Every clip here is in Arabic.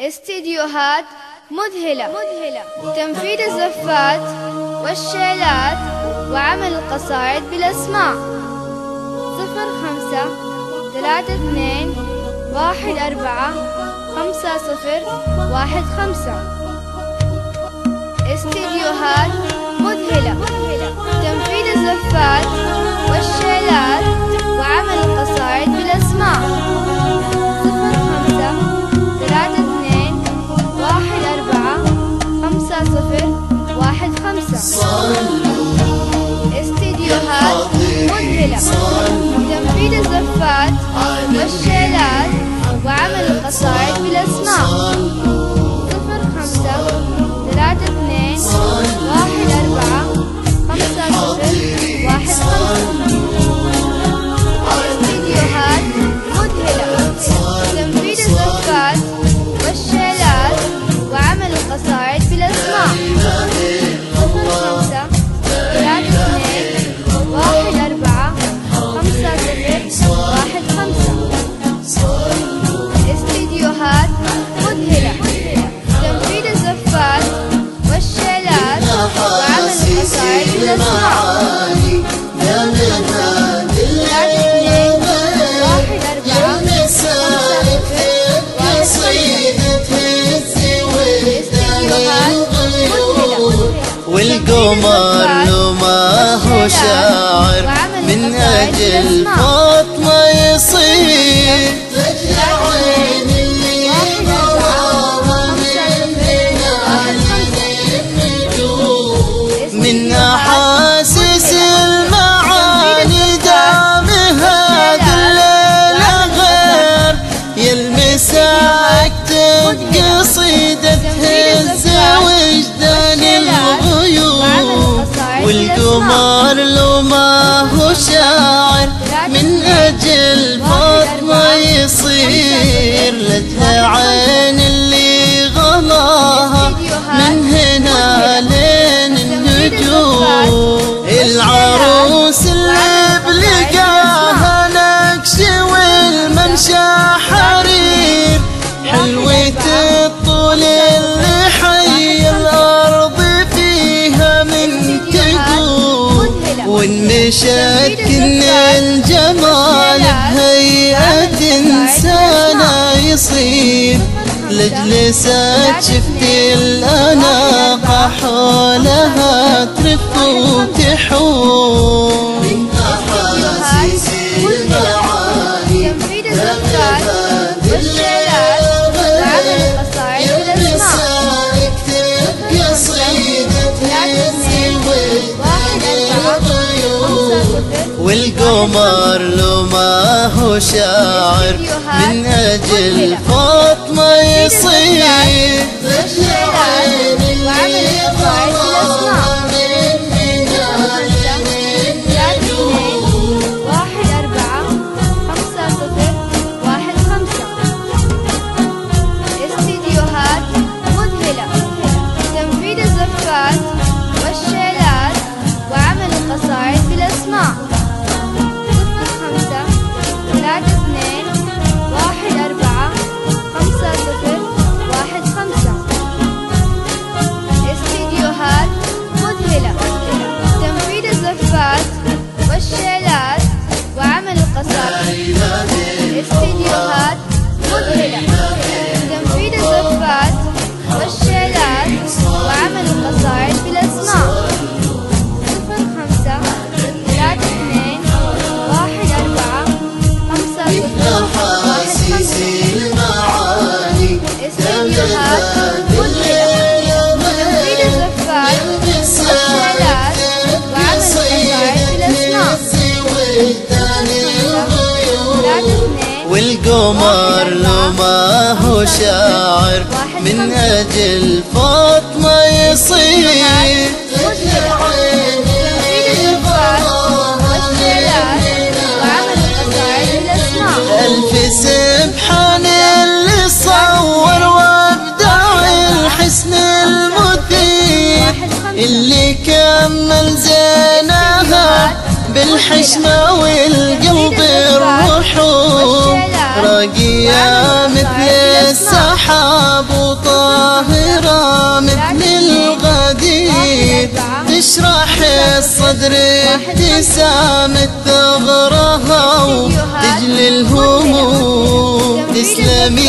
استديوهات مذهلة مذهلة. تنفيذ الزفات والشيلات وعمل القصائد بالأسماع صفر خمسة ثلاثة اثنين واحد أربعة خمسة صفر واحد خمسة. استديوهات مذهلة. تنفيذ الزفات والشيلات وعمل القصائد بالأسماع استديوهات مذهلة. تنفيذ الزفات والشيلات وعمل القصائد بالأسماع واحد خمسة استديوهات مذهلة. تنفيذ الزفات والشيلات وعمل القصائد مذهلة والقمر ما هو شاعر. من أجل فاطمة يصير. شاعر من أجل فاطمة يصير لجها عين والنشد كن الجمال بهيئة إنسانة يصير لجلسات شفت الأناقة حولها ترف وتحوم من أحاسيس والقمر لو ما هو شاعر من أجل فاطمة يصير والقمر لو ما هو شاعر من أجل فاطمة يصير. ألف سبحان اللي صور وابدع الحسن اللي كمل زينها بالحشمة والقلب. راقية مثل السحاب وطاهرة مثل الغدير تشرح الصدر ابتسامة ثغرها وتجلي الهموم. تسلمي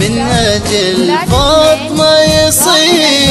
من أجل فاطمة يصير.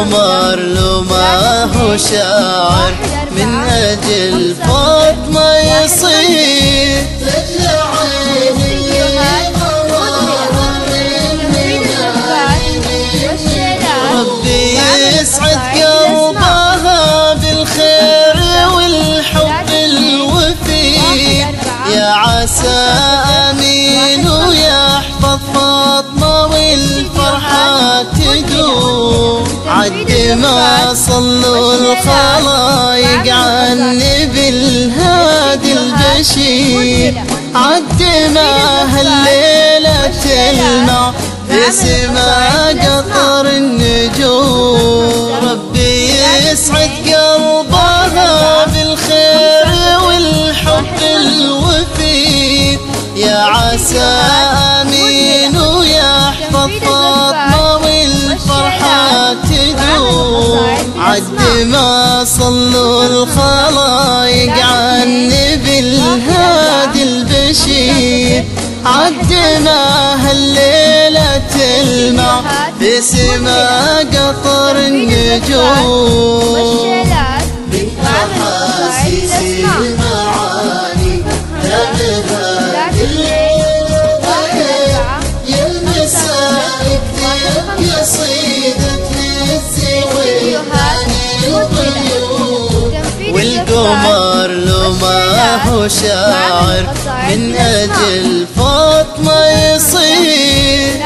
عمر لو ما هو شاعر من أجل فاطمة يصير. ربي بالخير والحب الوفي يا عسى ما صلوا الخلايق عني بالهادي البشير. عدنا هالليلة تلمع باسم صلوا الخلايق عن النبي الهادي البشير. عدنا هالليلة تلمع بسما قطر النجوم عمر لو ما هو شاعر من أجل فاطمة يصير